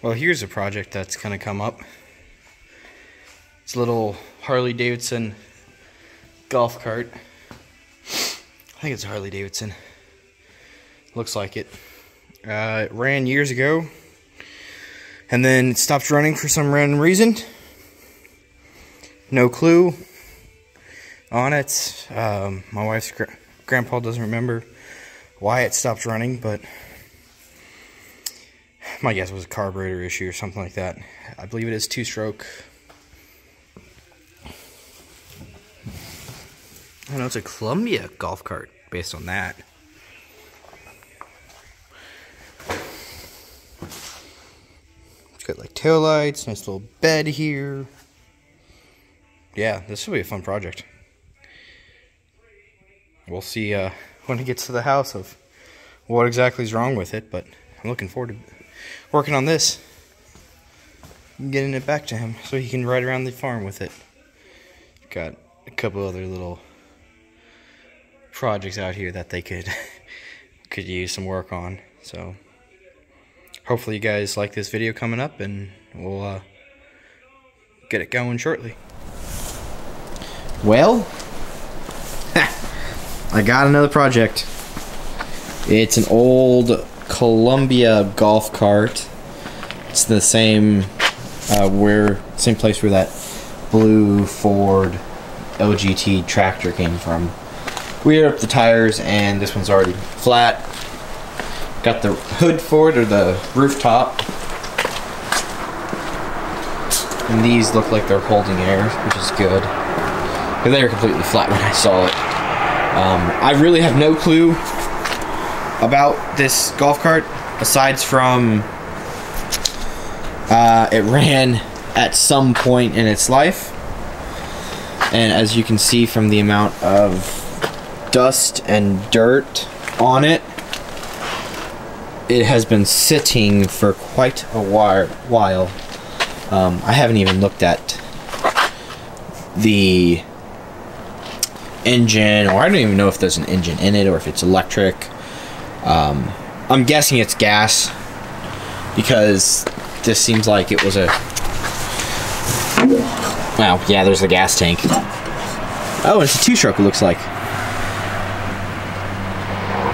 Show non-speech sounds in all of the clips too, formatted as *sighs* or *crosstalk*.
Well, here's a project that's kind of come up. It's a little Harley Davidson golf cart. I think it's Harley Davidson. Looks like it. Uh, it ran years ago, and then it stopped running for some random reason. No clue on it. Um, my wife's gra grandpa doesn't remember why it stopped running, but *sighs* my guess was a carburetor issue or something like that. I believe it is two stroke. I know it's a Columbia golf cart based on that. It's got like tail lights, nice little bed here. Yeah, this will be a fun project. We'll see uh, when it gets to the house of what exactly is wrong with it, but I'm looking forward to working on this. Getting it back to him so he can ride around the farm with it. Got a couple other little projects out here that they could *laughs* could use some work on. So hopefully you guys like this video coming up and we'll uh, get it going shortly. Well, *laughs* I got another project. It's an old Columbia golf cart. It's the same uh, where same place where that blue Ford LGT tractor came from. We are up the tires and this one's already flat. Got the hood for it or the rooftop. And these look like they're holding air, which is good. Because they were completely flat when I saw it. Um, I really have no clue about this golf cart aside from uh, it *laughs* ran at some point in its life. And as you can see from the amount of dust and dirt on it it has been sitting for quite a while um, I haven't even looked at the engine or I don't even know if there's an engine in it or if it's electric um, I'm guessing it's gas because this seems like it was a. Wow, yeah, there's the gas tank. Oh, it's a two-stroke. It looks like.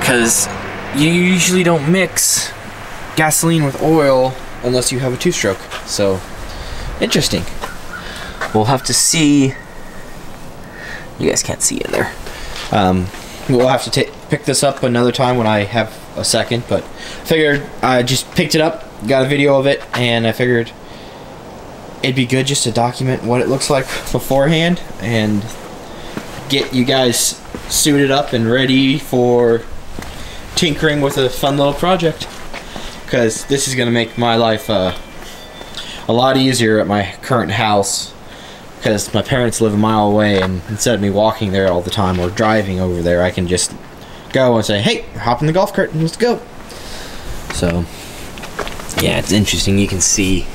Because you usually don't mix gasoline with oil unless you have a two-stroke. So, interesting. We'll have to see. You guys can't see in there. Um, we'll have to pick this up another time when I have a second, but I figured I just picked it up, got a video of it, and I figured it'd be good just to document what it looks like *laughs* beforehand and get you guys suited up and ready for tinkering with a fun little project. Because this is going to make my life uh, a lot easier at my current house. Because my parents live a mile away and instead of me walking there all the time or driving over there I can just go and say hey hop in the golf cart and let's go. So yeah it's interesting. You can see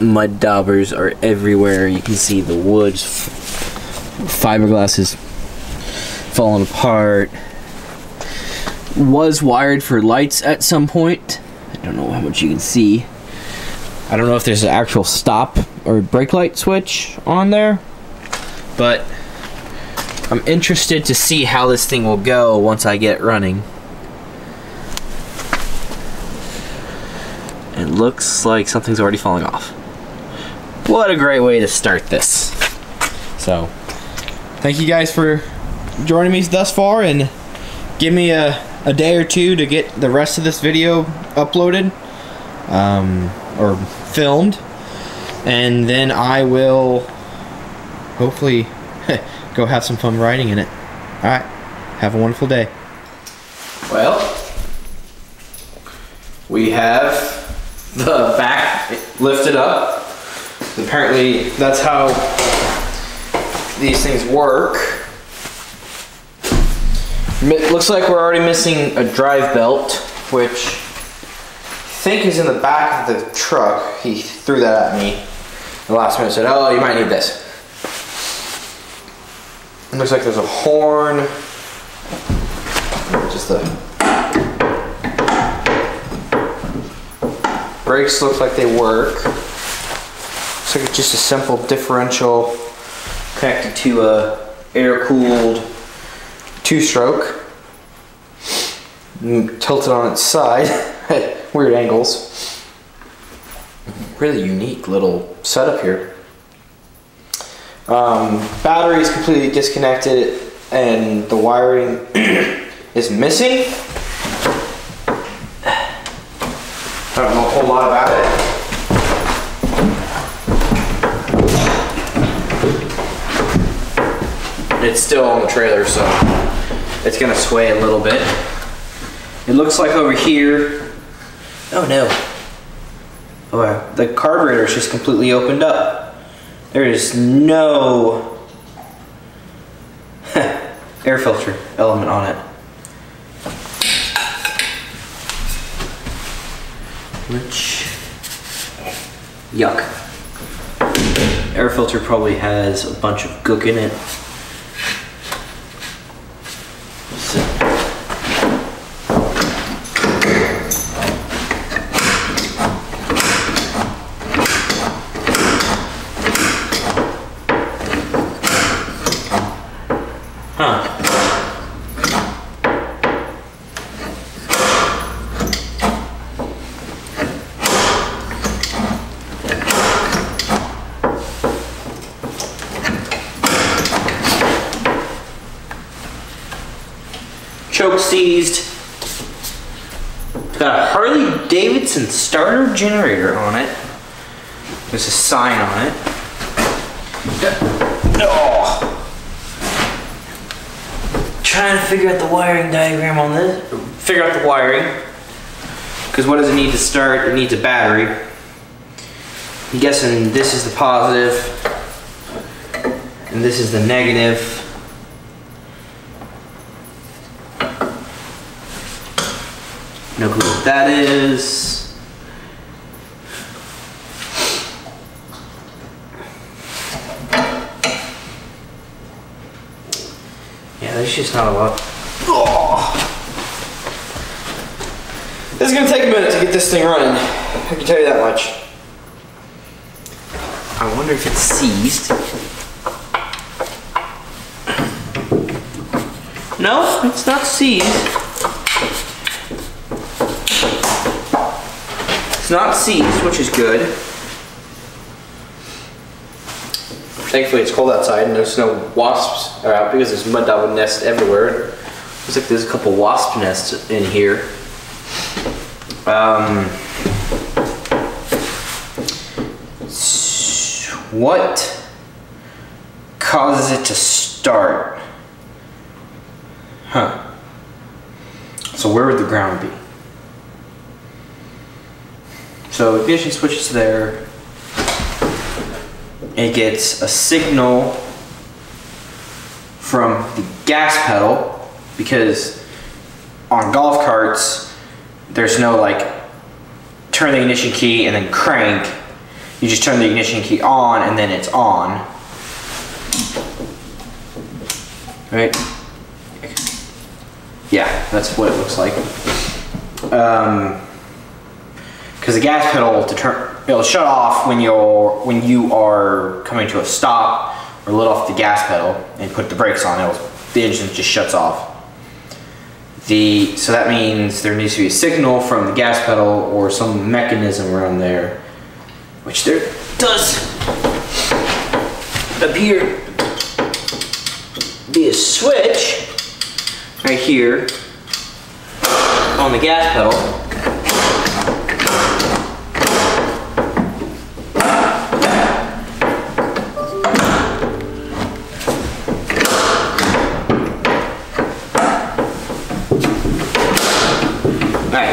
mud daubers are everywhere. You can see the woods fiberglass is falling apart. Was wired for lights at some point. I don't know how much you can see. I don't know if there's an actual stop or brake light switch on there, but I'm interested to see how this thing will go once I get running. It looks like something's already falling off. What a great way to start this. So, thank you guys for joining me thus far and give me a, a day or two to get the rest of this video uploaded. Um, or filmed, and then I will hopefully *laughs* go have some fun riding in it. All right, have a wonderful day. Well, we have the back lifted up. Apparently, that's how these things work. It looks like we're already missing a drive belt, which I think is in the back of the truck. He threw that at me. The last minute said, oh, you might need this. It looks like there's a horn. Just the... Brakes look like they work. Looks like it's just a simple differential connected to a air-cooled two-stroke. Mm, Tilted on its side at *laughs* weird angles. Really unique little setup here. Um, battery is completely disconnected and the wiring *clears throat* is missing. I don't know a whole lot about it. It's still on the trailer, so it's gonna sway a little bit. It looks like over here. Oh no. Oh, the carburetor is just completely opened up. There is no *laughs* air filter element on it. Which, yuck. Air filter probably has a bunch of gook in it. Choke seized. It's got a Harley Davidson starter generator on it. There's a sign on it. Oh trying to figure out the wiring diagram on this. Figure out the wiring. Because what does it need to start? It needs a battery. I'm guessing this is the positive, and this is the negative. No clue what that is. Yeah, there's just not a lot. Oh. This is gonna take a minute to get this thing running. I can tell you that much. I wonder if it's seized. No, it's not seized. It's not seized, which is good. Thankfully it's cold outside and there's no wasps out because there's mud dog nests everywhere. Looks like there's a couple wasp nests in here. Um, what causes it to start? Huh. So where would the ground be? So ignition switch is there. It gets a signal from the gas pedal because on golf carts there's no like turn the ignition key and then crank. You just turn the ignition key on and then it's on. Right? Yeah, that's what it looks like. Um, because the gas pedal to turn it'll shut off when you're when you are coming to a stop or let off the gas pedal and put the brakes on it'll the engine just shuts off. The so that means there needs to be a signal from the gas pedal or some mechanism around there which there does appear be a switch right here on the gas pedal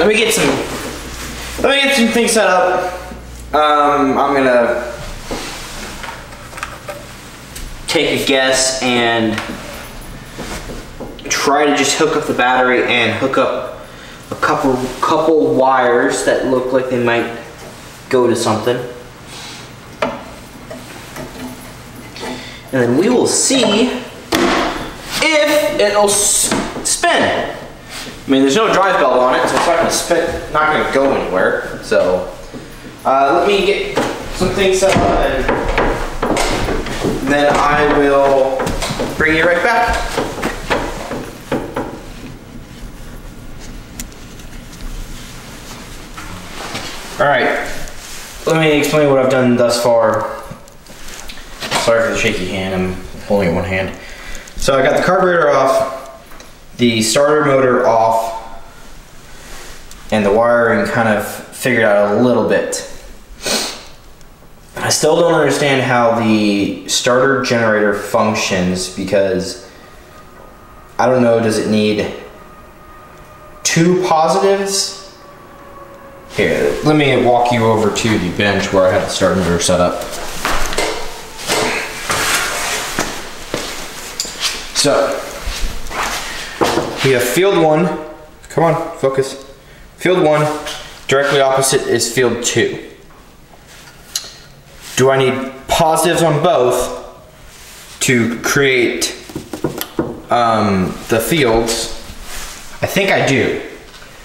let me get some let me get some things set up. Um, I'm gonna take a guess and try to just hook up the battery and hook up a couple couple wires that look like they might go to something. And then we will see if it'll spin. I mean, there's no drive belt on it, so it's not gonna spin, not gonna go anywhere. So Uh, let me get some things set up and then I will bring you right back. All right, let me explain what I've done thus far. Sorry for the shaky hand, I'm holding it one hand. So I got the carburetor off, the starter motor off, and the wiring kind of figured out a little bit. I still don't understand how the starter generator functions because I don't know, does it need two positives? Here, let me walk you over to the bench where I have the starter motor set up. So, we have field one. Come on, focus. Field one, directly opposite is field two. Do I need positives on both to create um, the fields? I think I do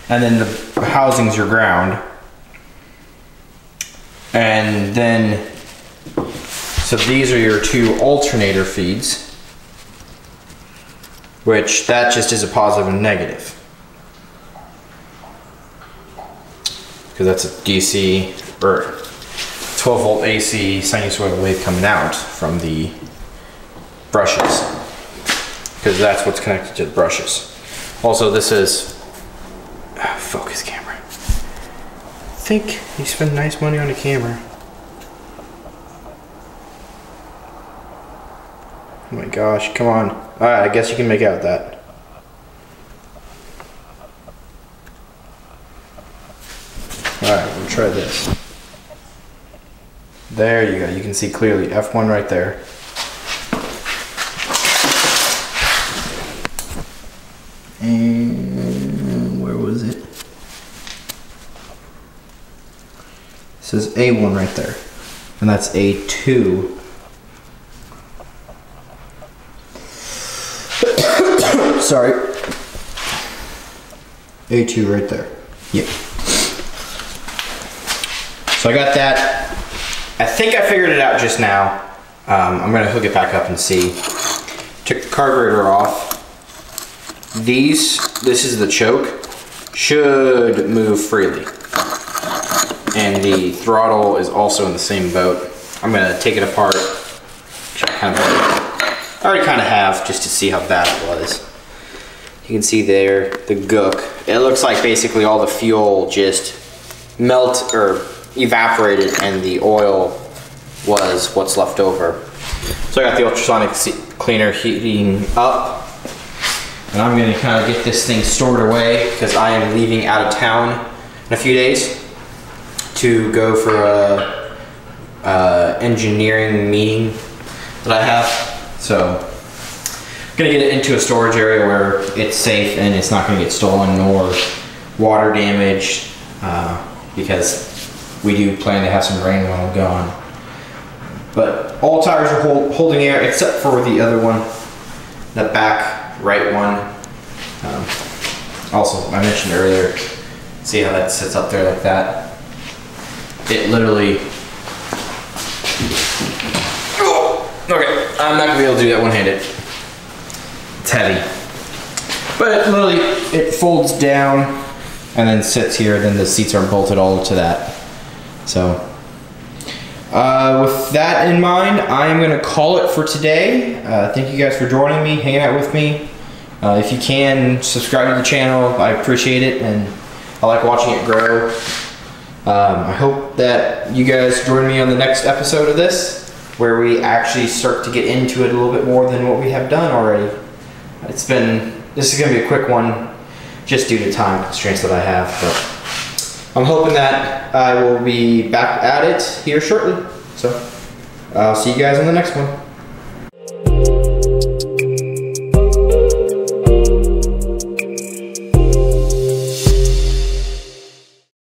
and then the housing's your ground. And then, so these are your two alternator feeds, which that just is a positive and negative. Because that's a DC or 12 volt AC sinusoidal wave coming out from the brushes. Because that's what's connected to the brushes. Also, this is ah, focus camera. I think you spend nice money on a camera. Oh my gosh, come on. Alright, I guess you can make out that. Alright, we'll try this. There you go, you can see clearly F1 right there. And where was it? says A1 right there. And that's A2. Sorry. A2 right there. Yeah. So I got that. I think I figured it out just now. Um, I'm gonna hook it back up and see. Took the carburetor off. These, this is the choke, should move freely and the throttle is also in the same boat. I'm gonna take it apart, kind of, I already kind of have just to see how bad it was. You can see there, the gook. It looks like basically all the fuel just melt or evaporated and the oil was what's left over. So I got the ultrasonic cleaner heating up and I'm gonna kind of get this thing stored away because I am leaving out of town in a few days to go for a, a engineering meeting that I have. So I'm gonna get it into a storage area where it's safe and it's not gonna get stolen nor water damaged uh, because we do plan to have some rain while I'm gone. But all tires are hold, holding air except for the other one, the back right one. Um, also, I mentioned earlier, see how that sits up there like that it literally. Okay, I'm not gonna be able to do that one-handed. It's heavy. But it literally, it folds down and then sits here, then the seats are bolted all to that. So, uh, with that in mind, I am gonna call it for today. Uh, thank you guys for joining me, hanging out with me. Uh, if you can, subscribe to the channel. I appreciate it, and I like watching it grow. Um, I hope that you guys join me on the next episode of this, where we actually start to get into it a little bit more than what we have done already. It's been, this is going to be a quick one, just due to time constraints that I have, but I'm hoping that I will be back at it here shortly. So, I'll see you guys on the next one.